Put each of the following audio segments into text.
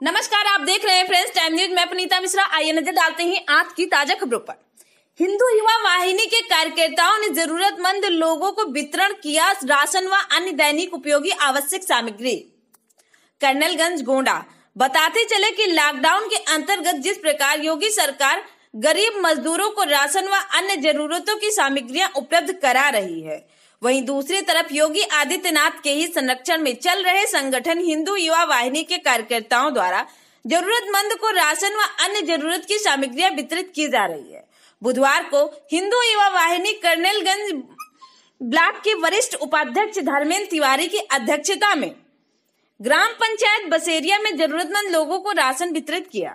रहे हैं friends, time news. मैं पुनीता मिश्रा। आइए नज़र डालते हैं आज की ताज़ा खबरों पर। हिंदू युवा वाहिनी के कार्यकर्ताओं ने जरूरतमंद लोगों को वितरण किया राशन व अन्य दैनिक उपयोगी आवश्यक सामग्री। कर्नलगंज गोंडा। बताते चले कि लॉकडाउन के अंतर्गत जिस प्रकार योगी सरकार गरीब मजदूरों को राशन व अन्य जरूरतों की सामग्रियाँ उपलब्ध करा रही है वहीं दूसरी तरफ़ योगी आदित्यनाथ के ही संरक्षण में चल रहे संगठन हिंदू युवा वाहिनी के कार्यकर्ताओं द्वारा जरूरतमंद को राशन व अन्य ज़रूरत की सामग्रियाँ वितरित की जा रही है। बुधवार को हिंदू युवा वाहिनी कर्नलगंज ब्लॉक के वरिष्ठ उपाध्यक्ष धर्मेंद्र तिवारी की अध्यक्षता में ग्राम पंचायत बसेरिया में जरूरतमंद लोगों को राशन वितरित किया,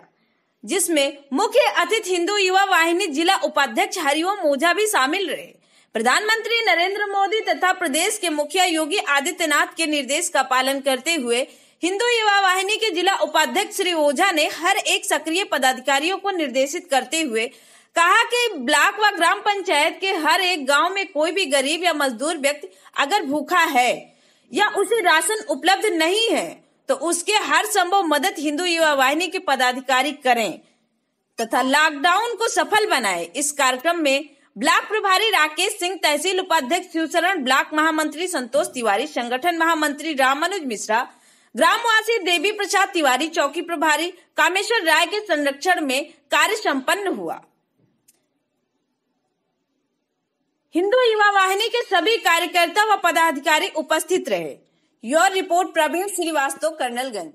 जिसमें मुख्य अतिथि हिंदू युवा वाहिनी जिला उपाध्यक्ष हरिओम ओझा भी शामिल रहे। प्रधानमंत्री नरेंद्र मोदी तथा प्रदेश के मुखिया योगी आदित्यनाथ के निर्देश का पालन करते हुए हिंदू युवा वाहिनी के जिला उपाध्यक्ष श्री ओझा ने हर एक सक्रिय पदाधिकारियों को निर्देशित करते हुए कहा कि ब्लॉक व ग्राम पंचायत के हर एक गाँव में कोई भी गरीब या मजदूर व्यक्ति अगर भूखा है या उसे राशन उपलब्ध नहीं है तो उसके हर संभव मदद हिंदू युवा वाहिनी के पदाधिकारी करें तथा लॉकडाउन को सफल बनाए। इस कार्यक्रम में ब्लॉक प्रभारी राकेश सिंह, तहसील उपाध्यक्ष शिवशरण, ब्लॉक महामंत्री संतोष तिवारी, संगठन महामंत्री रामानुज मिश्रा, ग्रामवासी देवी प्रसाद तिवारी, चौकी प्रभारी कामेश्वर राय के संरक्षण में कार्य संपन्न हुआ। हिंदू युवा वाहिनी के सभी कार्यकर्ता व पदाधिकारी उपस्थित रहे। Your report Praveen Srivastava, Colonelganj.